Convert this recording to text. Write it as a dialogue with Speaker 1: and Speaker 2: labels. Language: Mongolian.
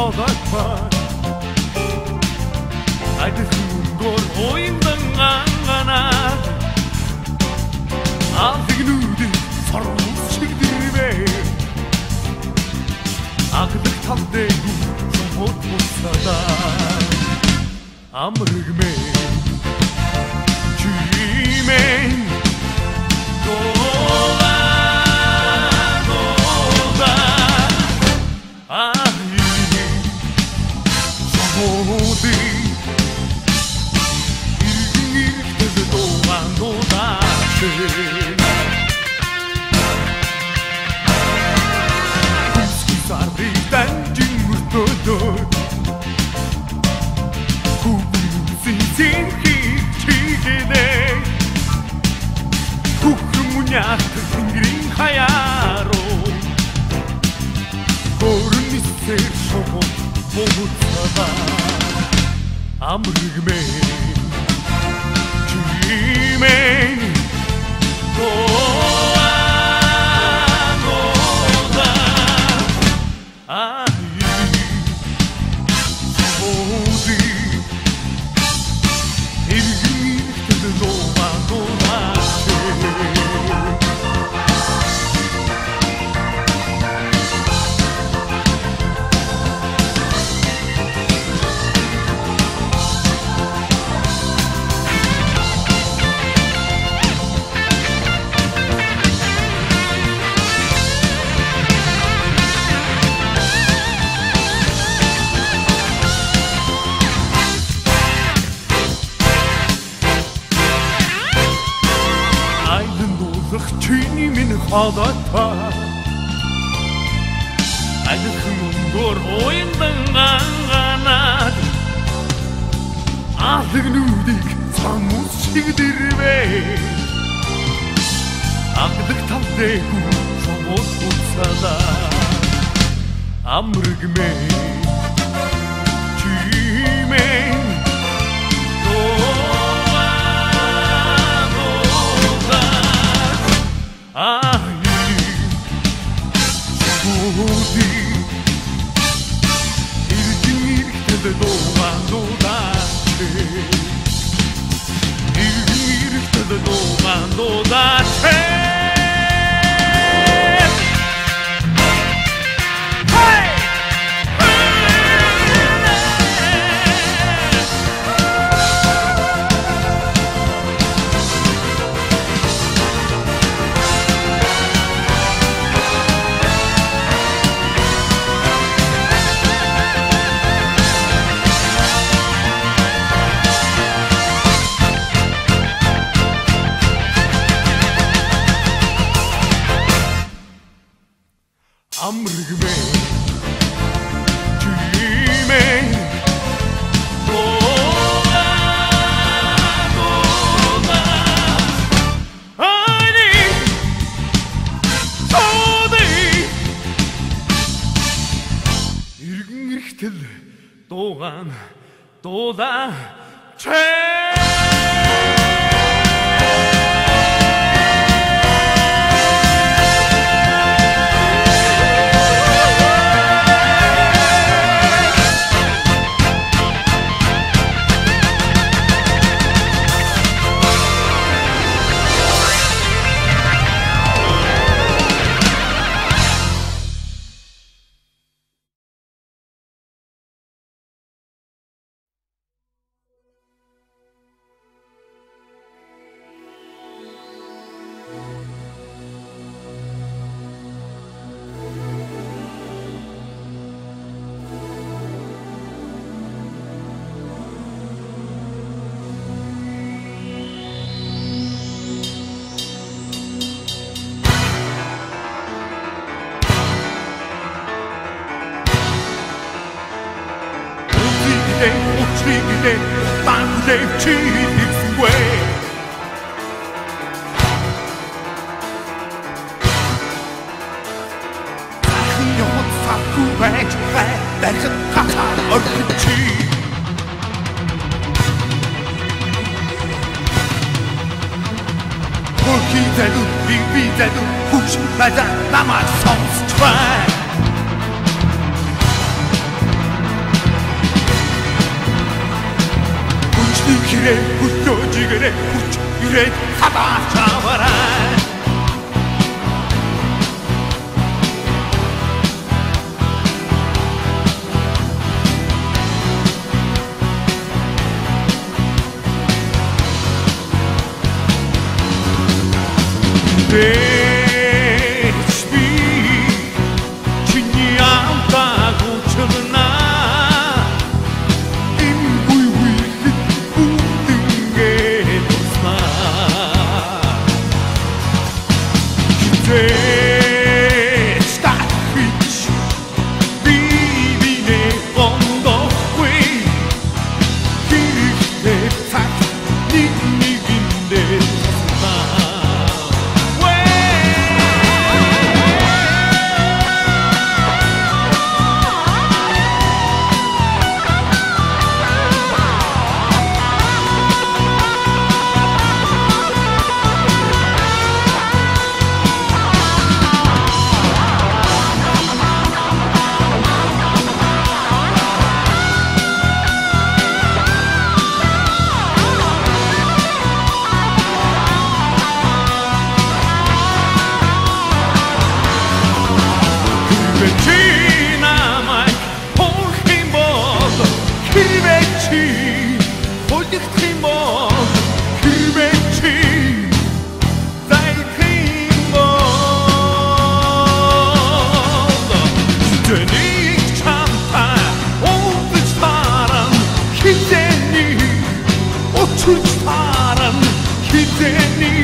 Speaker 1: хадагпа Адилхан гор ойндан анганаад Алгнүүдийг сорвус чигдэрвэ Аглах тавдээ сумот мусада Амрэгмэ Чимэн Сумоди Иргэнийхтэй дууган дуудаач Сарри танжин мөртөдөө Хүүхний синхи чигэдэ Хүүхмүнят тэнгэрийн хаяаруу Хөрмисэр шого мууцава Амрэгмэ Чимэн чиний минь хадата Адилхан өнгөөр уяндан анганаад Алгнүүдийг цамус чигдэрвэ Агдаг тавдээгүй сомот уцала toda 근래 또한 또다 죄 дуугаан дуулаа Uchrigde, uchrigde, bangude, chigwe Ахиот савгүй байж бай, барихад хатаа орхин чи Хөрхи зэдүү, би би зэдүү, хүч база намайг сонсч бай 그래 웃겨지 그래 웃겨 그래 가봐 잡아라 네. strength. мэддэх юм бол хэрвээ чи зайх юм бол Тэнийг чамтай ууч таран хитэн ни ууч таран хитэн ни